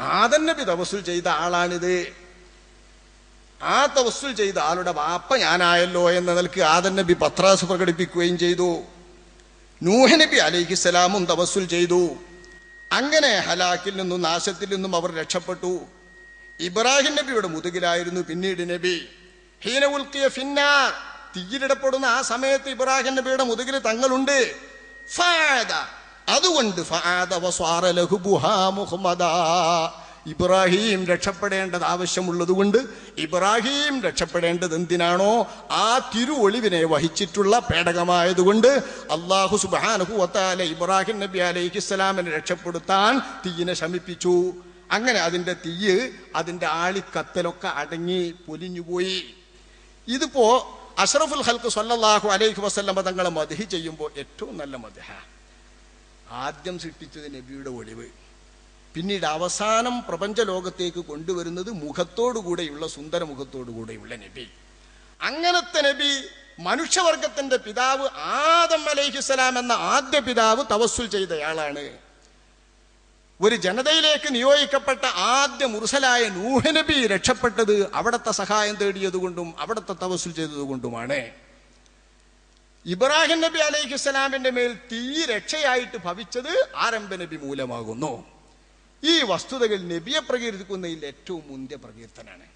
ആദൻ നബി തപസ്സുൽ ചെയ്ത ആളാണിത്. ആ തവസ്സുൽ ചെയ്ത ആളുടെ വാപ്പ ഞാനായല്ലോ എന്ന നിലയ്ക്ക് ആദൻ നബി പത്രാസ് പ്രകടിപ്പിക്കുകയും ചെയ്തു. നൂഹ് നബി അലൈഹിസ്സലാമും തവസ്സുൽ ചെയ്തു. അങ്ങനെ ഹലാക്കിൽ നിന്നും നാശത്തിൽ നിന്നും അവർ രക്ഷപ്പെട്ടു. ഇബ്രാഹിം നബിയുടെ മുതുകിലായിരുന്നു പിന്നീട് നബി. ഹീന ഉൽക്കിയ ഫിന്നാർ. തീയിലിടപ്പെടുന്ന ആ സമയത്ത് ഇബ്രാഹിം നബിയുടെ മുതുകിൽ തങ്ങളുണ്ട്. അതുകൊണ്ട്. ഇബ്രാഹിം രക്ഷപ്പെടേണ്ടത് ആവശ്യമുള്ളതുകൊണ്ട് ഇബ്രാഹിം രക്ഷപ്പെടേണ്ടത് എന്തിനാണോ? ആ തിരുവൊളിവിനെ വഹിച്ചിട്ടുള്ള പേടകമായതുകൊണ്ട് അള്ളാഹു സുബാനുഹുവത്താല ഇബ്രാഹിം നബി അലൈഹി ഇസ്ലാമിനെ രക്ഷപ്പെടുത്താൻ തീയിനെ ശമിപ്പിച്ചു. അങ്ങനെ അതിന്റെ തീയ് അതിന്റെ ആളിക്കത്തലൊക്കെ അടങ്ങി പൊലിഞ്ഞുപോയി. ഇതിപ്പോ അഷറഫുൽ ഹൽക്ക് സല്ലല്ലാഹു അലൈഹി വസല്ലമ തങ്ങളെ മതിഹി ചെയ്യുമ്പോൾ ഏറ്റവും നല്ല മദഹ ആദ്യം സൃഷ്ടിച്ചത് നബിയുടെ ഒളിവ്. പിന്നീട് അവസാനം പ്രപഞ്ച ലോകത്തേക്ക് കൊണ്ടുവരുന്നത് മുഖത്തോടുകൂടെയുള്ള സുന്ദര മുഖത്തോടുകൂടെയുള്ള നബി. അങ്ങനത്തെ നബി മനുഷ്യവർഗത്തിന്റെ പിതാവ് ആദം അലൈഹിസ്സലാം എന്ന ആദ്യ പിതാവ് തവസ്സുൽ ചെയ്തയാളാണ്. ഒരു ജനതയിലേക്ക് നിയോഗിക്കപ്പെട്ട ആദ്യ മുർസലായ നൂഹനബി രക്ഷപ്പെട്ടത് അവിടത്തെ സഹായം തേടിയതുകൊണ്ടും അവിടത്തെ തവസ്സുൽ ചെയ്തതുകൊണ്ടുമാണ്. ഇബ്രാഹിം നബി അലൈഹിസ്സലാമിന്റെ മേൽ തീ രക്ഷയായിട്ട് ഭവിച്ചത് ആരംഭ നബി മൂലമാകുന്നു. ഈ വസ്തുതകൾ നബിയെ പ്രകീർത്തിക്കുന്നതിൽ ഏറ്റവും മുന്തിയ പ്രകീർത്തനാണ്.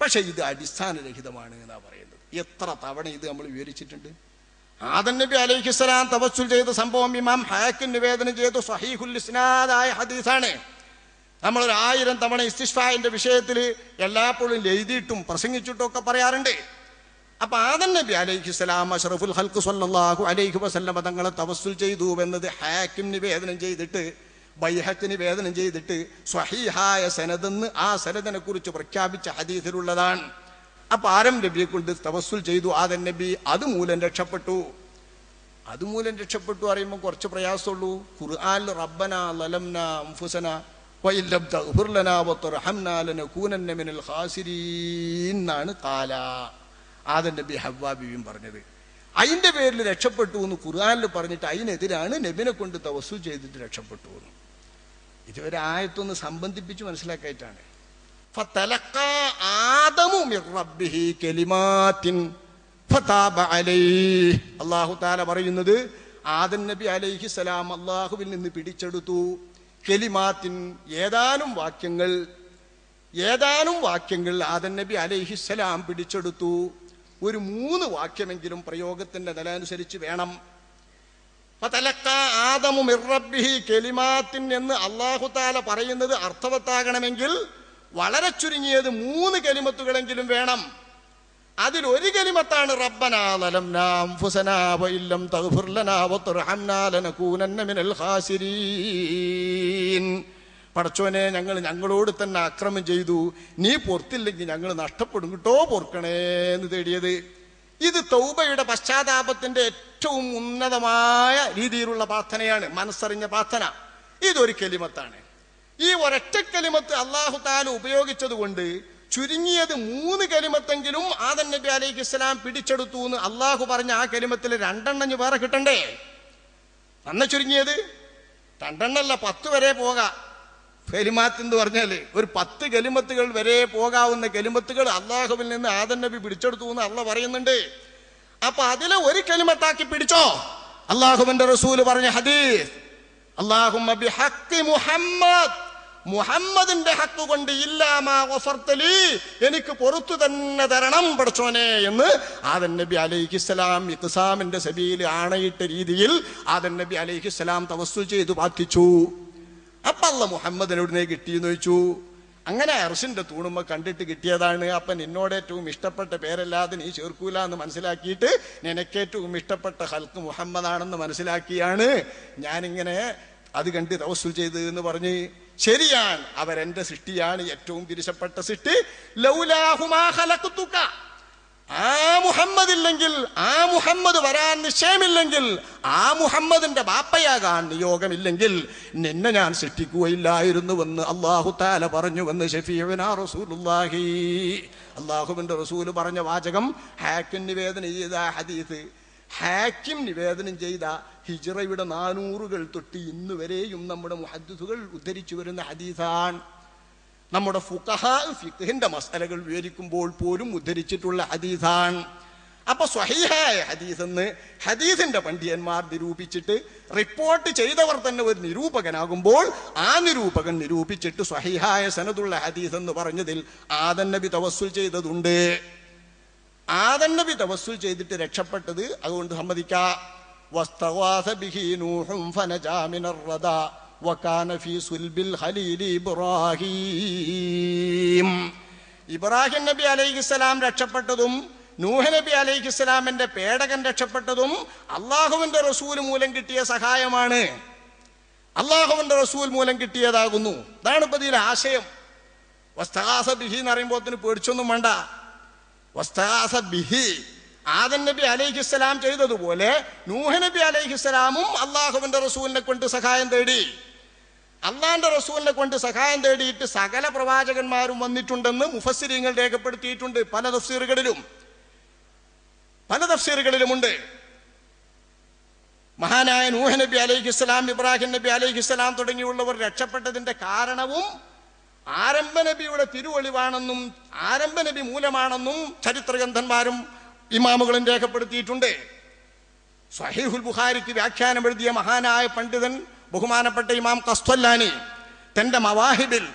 പക്ഷെ ഇത് അടിസ്ഥാനരഹിതമാണ് എന്നാ പറയുന്നത്. എത്ര തവണ ഇത് നമ്മൾ വിവരിച്ചിട്ടുണ്ട്? ആദൻ നബി അലൈഹിസ്സലാം തവസ്സുൽ ചെയ്ത സംഭവം ഇമാം ഹാക്കിൻ നിവേദനം ചെയ്തു. സഹീഹുൽ ഇസ്നാദായ ഹദീസാണ്. നമ്മളൊരു ആയിരം തവണ ഇസ്തിഷ്ഫായിന്റെ വിഷയത്തിൽ എല്ലാപ്പോഴും എഴുതിയിട്ടും പ്രസംഗിച്ചിട്ടും ഒക്കെ പറയാറുണ്ട്. അപ്പൊ ആദൻ നബി അലൈഹി സ്വലാം അഷറഫുൽ ഹൽക്ക് സല്ലല്ലാഹു അലൈഹി വസല്ലമ തങ്ങളെ തവസ്സുൽ ചെയ്തു എന്നത് ഹാക്കിം നിവേദനം ചെയ്തിട്ട് ബൈഹക്ക് നിവേദനം ചെയ്തിട്ട് സ്വഹീഹായ സനദെന്ന് ആ സനദിനെ കുറിച്ച് പ്രഖ്യാപിച്ച ഹദീസിലുള്ളതാണ്. അപ്പൊ ആരം നബിയെ കൊണ്ട് തവസ്സുൽ ചെയ്തു? ആദൻ നബി അതുമൂലം രക്ഷപ്പെട്ടു. അതുമൂലം രക്ഷപ്പെട്ടു അറിയുമ്പോൾ കുറച്ച് പ്രയാസമുള്ളൂ. ഖുർആൻ റബ്ബന ലലംന അംഫുസന വഇല്ലം തഗ്ഫിർ ലനാ വതർഹംനാ ലനകൂനന്ന മിനൽ ഖാസിരീൻ എന്നാണ് കാല ആദൻ നബി ഹവ്വാ ബിവിയും പറഞ്ഞത്. അതിന്റെ പേരിൽ രക്ഷപ്പെട്ടു എന്ന് ഖുർആാനിൽ പറഞ്ഞിട്ട് അതിനെതിരാണ് നബിനെ കൊണ്ട് തവസു ചെയ്തിട്ട് രക്ഷപ്പെട്ടു എന്ന്. ഇതുവരെ ആയത്തൊന്ന് സംബന്ധിപ്പിച്ച് മനസ്സിലാക്കായിട്ടാണ്. അല്ലാഹു തആല പറയുന്നത് ആദം നബി അലൈഹി സലാം അള്ളാഹുവിൽ നിന്ന് പിടിച്ചെടുത്തു. കെലിമാത്തിൻ ഏതാനും വാക്യങ്ങൾ ഏതാനും വാക്യങ്ങൾ ആദം നബി അലൈഹിസ്സലാം പിടിച്ചെടുത്തു. ഒരു മൂന്ന് വാക്യമെങ്കിലും പ്രയോഗത്തിന്റെ നില അനുസരിച്ച് വേണം ആദമു മിർറബ്ബിഹി കെലിമാത്തിൻ എന്ന് അള്ളാഹു താല പറയുന്നത് അർത്ഥവത്താകണമെങ്കിൽ വളരെ ചുരുങ്ങിയത് മൂന്ന് കലിമത്തുകളെങ്കിലും വേണം. അതിൽ ഒരു കലിമത്താണ് റബ്ബനാ പടച്ചോനെ ഞങ്ങൾ ഞങ്ങളോട് തന്നെ അക്രമം ചെയ്തു. നീ പൊറത്തില്ലെങ്കിൽ ഞങ്ങൾ നഷ്ടപ്പെടും. കേട്ടോ പൊറുക്കണേ എന്ന് തേടിയത്. ഇത് തൗബയുടെ പശ്ചാത്താപത്തിന്റെ ഏറ്റവും ഉന്നതമായ രീതിയിലുള്ള പ്രാർത്ഥനയാണ്. മനസ്സറിഞ്ഞ പ്രാർത്ഥന. ഇതൊരു കെലിമത്താണ്. ഈ ഒരൊറ്റ കെലിമത്ത് അള്ളാഹു താല ഉപയോഗിച്ചത് കൊണ്ട് ചുരുങ്ങിയത് മൂന്ന് കലിമത്തെങ്കിലും ആദൻ നബി അലൈഹി ഇസ്ലാം പിടിച്ചെടുത്തു എന്ന് അള്ളാഹു പറഞ്ഞ ആ കലിമത്തിൽ രണ്ടെണ്ണം ഇനി വേറെ കിട്ടണ്ടേ? അന്ന ചുരുങ്ങിയത്? രണ്ടെണ്ണല്ല പത്ത് വരെ പോകാം. കലിമാത്ത് എന്ന് പറഞ്ഞാൽ ഒരു പത്ത് കലിമത്തുകൾ വരെ പോകാവുന്ന കലിമത്തുകൾ അള്ളാഹുവിൽ നിന്ന് ആദൻ നബി പിടിച്ചെടുത്തു എന്ന് അള്ള പറയുന്നുണ്ട്. അപ്പൊ അതിലെ ഒരു കലിമത്താക്കി പിടിച്ചോ? അള്ളാഹുവിന്റെ റസൂൽ പറഞ്ഞ ഹദീസ് മുഹമ്മദ് മുഹമ്മദിന്റെ ഹക്ക് കൊണ്ട് ഇല്ലാമാ എനിക്ക് പുറത്തു തന്നെ തരണം പഠിച്ചോനെ എന്ന് ആദൻ നബി അലൈഹിസ്സലാം ഇഖ്സാമിന്റെ സബിയിൽ ആണയിട്ട രീതിയിൽ ആദൻ നബി അലൈഹിസ്സലാം തവസ്സുൽ ചെയ്തു പ്രാർത്ഥിച്ചു. അപ്പൊ അല്ല മുഹമ്മദ് എവിടുന്നേ കിട്ടിയെന്ന് ചോദിച്ചു. അങ്ങനെ അർഷിന്റെ തൂണുമ്മ കണ്ടിട്ട് കിട്ടിയതാണ്. അപ്പൻ എന്നോട് ഏറ്റവും ഇഷ്ടപ്പെട്ട പേരല്ലാതെ നീ ചേർക്കൂല എന്ന് മനസ്സിലാക്കിയിട്ട് നിനക്കേറ്റവും ഇഷ്ടപ്പെട്ട ഹൽക്ക് മുഹമ്മദാണെന്ന് മനസ്സിലാക്കിയാണ് ഞാനിങ്ങനെ അത് കണ്ട് തവസ്സുൽ ചെയ്ത് എന്ന് പറഞ്ഞ് ശരിയാണ്. അവരെന്റെ സൃഷ്ടിയാണ് ഏറ്റവും തിരിച്ചപ്പെട്ട സൃഷ്ടി. ലൗലാഹുമാ ഖലഖ്തുക ആ മുഹമ്മദ് ഇല്ലെങ്കിൽ ആ മുഹമ്മദ് വരാൻ നിശ്ചയമില്ലെങ്കിൽ ആ മുഹമ്മദിന്റെ ബാപ്പയാകാൻ നിയോഗമില്ലെങ്കിൽ നിന്നെ ഞാൻ സൃഷ്ടിക്കുകയില്ലായിരുന്നുവെന്ന് അള്ളാഹു താല പറഞ്ഞുവെന്ന് റസൂലുള്ളാഹി. അള്ളാഹുവിന്റെ റസൂൽ പറഞ്ഞ വാചകം ഹാക്കിൻ നിവേദനം ചെയ്ത ഹദീസ് ഹാക്കിം നിവേദനം ചെയ്ത ഹിജ്റയുടെ നാനൂറുകൾ തൊട്ട് ഇന്ന് വരെയും നമ്മുടെ മുഹദ്ദുസുകൾ ഉദ്ധരിച്ചു വരുന്ന ഹദീസാണ്. നമ്മുടെ ഫിഖിന്റെ മസലകൾ വിവരിക്കുമ്പോൾ പോലും ഉദ്ധരിച്ചിട്ടുള്ള ഹദീസാണ്. അപ്പൊ സ്വഹീഹായ ഹദീസ് എന്ന് ഹദീസിന്റെ പണ്ഡിതന്മാർ നിരൂപിച്ചിട്ട് റിപ്പോർട്ട് ചെയ്തവർ തന്നെ ഒരു നിരൂപകനാകുമ്പോൾ ആ നിരൂപകൻ നിരൂപിച്ചിട്ട് സ്വഹീഹായ സനതുള്ള ഹദീസ് എന്ന് പറഞ്ഞതിൽ ആദൻ നബി തവസ്സുൽ ചെയ്തതുണ്ട്. ആദൻ നബി തവസ്സുൽ ചെയ്തിട്ട് രക്ഷപ്പെട്ടത് അതുകൊണ്ട് സമ്മതിക്കാം. വകാന ഫീ സുൽബിൽ ഹലീലി ഇബ്രാഹീം ഇബ്രാഹിം നബി അലൈഹിസ്സലാം രക്ഷപ്പെട്ടതും നൂഹ നബി അലൈഹിസ്സലാമിന്റെ പേടകൻ രക്ഷപ്പെട്ടതും അള്ളാഹുവിന്റെ റസൂൽ മൂലം കിട്ടിയ സഹായമാണ്. അള്ളാഹുവിന്റെ റസൂൽ മൂലം കിട്ടിയതാകുന്നു. അതാണ് ഇപ്പൊ ഇതിൽ ആശയം. വസ്തകാസ ബിഹി എന്ന് പറയുമ്പോൾ പേടിച്ചൊന്നും വേണ്ട. വസ്തകാസ ബിഹി. ആദൻ നബി അലൈഹിസ്സലാം ചെയ്തതുപോലെ നൂഹ നബി അലൈഹിസ്സലാമും അള്ളാഹുവിന്റെ റസൂലിനെ കൊണ്ട് സഹായം തേടി. അള്ളാന്റെ റസൂലിനെ കൊണ്ട് സഹായം തേടിയിട്ട് സകല പ്രവാചകന്മാരും വന്നിട്ടുണ്ടെന്ന് മുഫസ്സിരിങ്ങൾ രേഖപ്പെടുത്തിയിട്ടുണ്ട് പല തഫ്സീറുകളിലും. പല തഫ്സീറുകളിലുമുണ്ട്. മഹാനായ നൂഹ നബി അലൈഹി ഇസ്ലാം ഇബ്രാഹിം നബി അലൈഹി ഇസ്ലാം തുടങ്ങിയുള്ളവർ രക്ഷപ്പെട്ടതിന്റെ കാരണവും ആരംഭ നബിയുടെ തിരുവൊളിവാണെന്നും ആരംഭ നബി മൂലമാണെന്നും ചരിത്രഗ്രന്ഥന്മാരും ഇമാമുകളും രേഖപ്പെടുത്തിയിട്ടുണ്ട്. സഹീഹുൽ ബുഖാരിക്ക് വ്യാഖ്യാനം എഴുതിയ മഹാനായ പണ്ഡിതൻ ബഹുമാനപ്പെട്ട ഇമാം കസ്തല്ലാനി തന്റെ മവാഹിബിൽ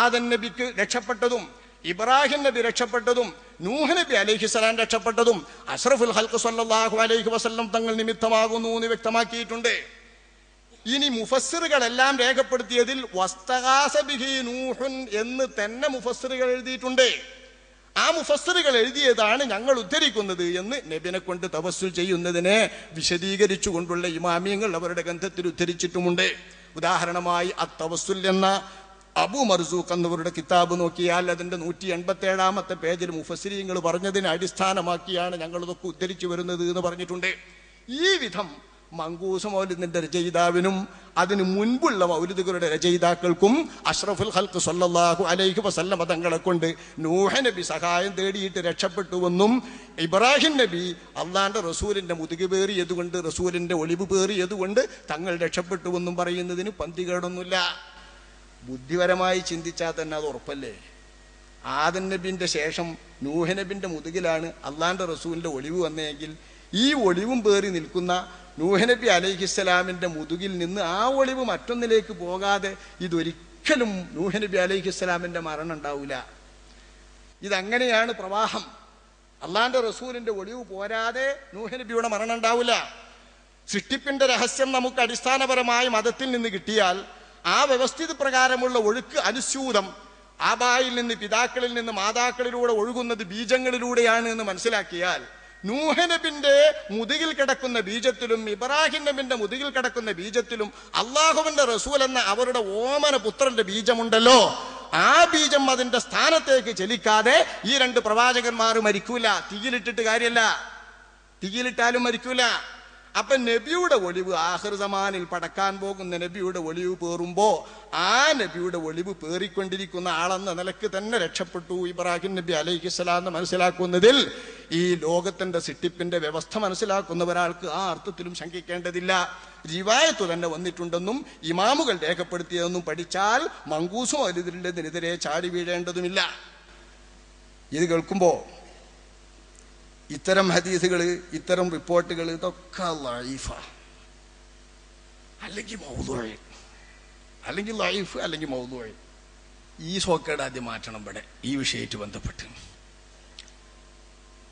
ആദൻ നബിക്ക് രക്ഷപ്പെട്ടതും ഇബ്രാഹിം നബി രക്ഷപ്പെട്ടതും നൂഹ് നബി അലൈഹിസ്സലാം രക്ഷപ്പെട്ടതും അഷ്റഫുൽ ഹൽക്ക് സല്ലാഹു അലൈഹി വസല്ലം തങ്ങൾ നിമിത്തമാകുന്നു എന്ന് വ്യക്തമാക്കിയിട്ടുണ്ട്. ഇനി മുഫസ്സിറുകളെല്ലാം രേഖപ്പെടുത്തിയതിൽ വസ്തകാസബിഹി നൂഹുൻ എന്ന് തന്നെ മുഫസ്സിറുകൾ എഴുതിയിട്ടുണ്ട്. ആ മുഫസ്സറുകൾ എഴുതിയതാണ് ഞങ്ങൾ ഉദ്ധരിക്കുന്നത് എന്ന് നബിനെ കൊണ്ട് തവസ്സുൽ ചെയ്യുന്നതിനെ വിശദീകരിച്ചു കൊണ്ടുള്ള ഇമാമിയങ്ങൾ അവരുടെ ഗ്രന്ഥത്തിൽ ഉദ്ധരിച്ചിട്ടുമുണ്ട്. ഉദാഹരണമായി അത്തവസ്സുൽ എന്ന അബു മർസൂഖ് എന്നവരുടെ കിതാബ് നോക്കിയാൽ അതിന്റെ നൂറ്റി എൺപത്തി ഏഴാമത്തെ പേജിൽ മുഫസ്സിരിങ്ങൾ പറഞ്ഞതിനെ അടിസ്ഥാനമാക്കിയാണ് ഞങ്ങളിതൊക്കെ ഉദ്ധരിച്ചു വരുന്നത് എന്ന് പറഞ്ഞിട്ടുണ്ട്. ഈ വിധം മങ്കൂസ് മൗലിദിന്റെ രചയിതാവിനും അതിന് മുൻപുള്ള മൗലിദുകളുടെ രചയിതാക്കൾക്കും അഷ്റഫുൽ ഹൽക്ക് സൊല്ലാഹു അലൈഹി വസല്ല മതങ്ങളെ കൊണ്ട് നൂഹ നബി സഹായം തേടിയിട്ട് രക്ഷപ്പെട്ടുവെന്നും ഇബ്രാഹിം നബി അള്ളാന്റെ റസൂലിന്റെ മുതുക് പേറിയതുകൊണ്ട് റസൂലിന്റെ ഒളിവ് പേറിയതുകൊണ്ട് തങ്ങൾ രക്ഷപ്പെട്ടുവെന്നും പറയുന്നതിന് പന്തികേടൊന്നുമില്ല. ബുദ്ധിപരമായി ചിന്തിച്ചാൽ തന്നെ അത് ഉറപ്പല്ലേ? ആദൻ നബിന്റെ ശേഷം നൂഹനബിന്റെ മുതുകിലാണ് അള്ളാന്റെ റസൂലിന്റെ ഒളിവ് വന്നെങ്കിൽ ഈ ഒളിവും പേറി നിൽക്കുന്ന നൂഹനബി അലൈഹിസ്സലാമിന്റെ മുതുകിൽ നിന്ന് ആ ഒളിവ് മറ്റൊന്നിലേക്ക് പോകാതെ ഇതൊരിക്കലും നൂഹനബി അലൈഹിസ്സലാമിന്റെ മരണം ഉണ്ടാവില്ല ഇതങ്ങനെയാണ് പ്രവാഹം. അള്ളാന്റെ റസൂലിന്റെ ഒളിവ് പോരാതെ നൂഹനബിയുടെ മരണം ഉണ്ടാവില്ല സൃഷ്ടിപ്പിന്റെ രഹസ്യം നമുക്ക് അടിസ്ഥാനപരമായി മതത്തിൽ നിന്ന് കിട്ടിയാൽ ആ വ്യവസ്ഥിത പ്രകാരമുള്ള ഒഴുക്ക് അനുസ്യൂതം ആബായിൽ നിന്ന് പിതാക്കളിൽ നിന്ന് മാതാക്കളിലൂടെ ഒഴുകുന്നത് ബീജങ്ങളിലൂടെയാണ് എന്ന് മനസ്സിലാക്കിയാൽ നൂഹനബിന്റെ മുതുകിൽ കിടക്കുന്ന ബീജത്തിലും ഇബ്രാഹിം നബിന്റെ മുതുകിൽ കിടക്കുന്ന ബീജത്തിലും അള്ളാഹുവിന്റെ റസൂൽ എന്ന അവരുടെ ഓമന പുത്രന്റെ ബീജമുണ്ടല്ലോ. ആ ബീജം അതിന്റെ സ്ഥാനത്തേക്ക് ചലിക്കാതെ ഈ രണ്ട് പ്രവാചകന്മാർ മരിക്കൂല. തീയിലിട്ടിട്ട് കാര്യമല്ല തീയിലിട്ടാലും മരിക്കൂല. അപ്പൊ നബിയുടെ ഒളിവ് ആഹിർ സമാനിൽ പടക്കാൻ പോകുന്ന നബിയുടെ ഒളിവ് പേറുമ്പോ ആ നബിയുടെ ഒളിവ് പേറിക്കൊണ്ടിരിക്കുന്ന ആളെന്ന നിലയ്ക്ക് തന്നെ രക്ഷപ്പെട്ടു ഇബ്രാഹിം നബി അലൈഹി എന്ന് മനസ്സിലാക്കുന്നതിൽ ഈ ലോകത്തിന്റെ സിട്ടിപ്പിന്റെ വ്യവസ്ഥ മനസ്സിലാക്കുന്ന ഒരാൾക്ക് ആ അർത്ഥത്തിലും ശങ്കിക്കേണ്ടതില്ല. റിവായത്ത് തന്നെ വന്നിട്ടുണ്ടെന്നും ഇമാമുകൾ രേഖപ്പെടുത്തിയതെന്നും പഠിച്ചാൽ മങ്കൂസും അലിതിനെതിരെ ചാടി വീഴേണ്ടതുമില്ല. ഇത് കേൾക്കുമ്പോ ഇത്തരം ഹദീസുകൾ ഇത്തരം റിപ്പോർട്ടുകൾ ഇതൊക്കെ ലൈഫ. അല്ലെങ്കിൽ മൗതുവായി അല്ലെങ്കിൽ ലൈഫ് അല്ലെങ്കിൽ മൗതുവായി ഈ സോക്കേട് ആദ്യം മാറ്റണം ഇവിടെ ഈ വിഷയമായിട്ട് ബന്ധപ്പെട്ട്.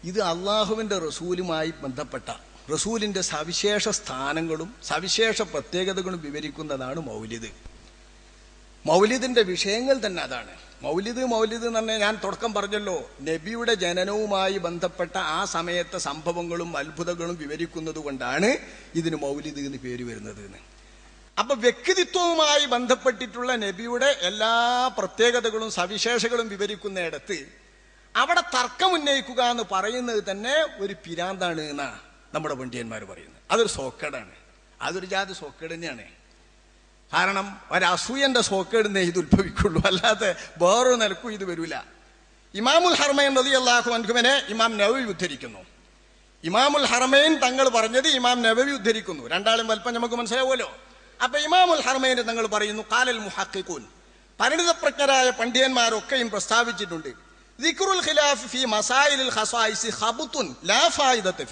ഇത് അള്ളാഹുവിന്റെ റസൂലുമായി ബന്ധപ്പെട്ട റസൂലിന്റെ സവിശേഷ സ്ഥാനങ്ങളും സവിശേഷ പ്രത്യേകതകളും വിവരിക്കുന്നതാണ് മൗലിദ്. മൗലിദിന്റെ വിഷയങ്ങൾ തന്നെ അതാണ്. മൗലിദ് മൗലിദ് എന്ന് പറഞ്ഞാൽ ഞാൻ തുടക്കം പറഞ്ഞല്ലോ. നബിയുടെ ജനനവുമായി ബന്ധപ്പെട്ട ആ സമയത്തെ സംഭവങ്ങളും അത്ഭുതങ്ങളും വിവരിക്കുന്നത് കൊണ്ടാണ് ഇതിന് മൗലിദ് എന്ന് പേര് വരുന്നത് എന്ന്. അപ്പൊ വ്യക്തിത്വവുമായി ബന്ധപ്പെട്ടിട്ടുള്ള നബിയുടെ എല്ലാ പ്രത്യേകതകളും സവിശേഷകളും വിവരിക്കുന്നിടത്ത് അവിടെ തർക്കം ഉന്നയിക്കുക എന്ന് പറയുന്നത് തന്നെ ഒരു പിരാന്താണ് എന്നാ നമ്മുടെ പണ്ഡിയന്മാർ പറയുന്നത്. അതൊരു സോക്കേടാണ്. അതൊരു ജാതി സോക്കേട് തന്നെയാണ്. കാരണം ഒരസൂയന്റെ സോക്കേടുന്നേ ഇത് ഉത്ഭവിക്കുള്ളൂ. അല്ലാതെ വേറൊരു നിലക്കും ഇത് വരില്ല ഇമാമുൽ ഹർമൈൻ റതി അള്ളാഹു അൻഹുവിനെ ഇമാം നവവി ഉദ്ധരിക്കുന്നു. ഇമാമുൽ ഹർമൈൻ തങ്ങൾ പറഞ്ഞത് ഇമാം നവവി ഉദ്ധരിക്കുന്നു. രണ്ടാളും വൽപ്പം നമുക്ക് മനസ്സിലാവുമല്ലോ. അപ്പൊ ഇമാമുൽ ഹർമൈൻ തങ്ങൾ പറയുന്നു കാലൽ മുഹക്കിക്കൂൻ പരിണിതപ്രജ്ഞരായ പണ്ഡിതന്മാരൊക്കെയും പ്രസ്താവിച്ചിട്ടുണ്ട്. ദിക്റുൽ ഖിലാഫ് ഫി മസായിലിൽ ഖസായിസി ഖബുത്തുൻ ലാ ഫായിദത്ത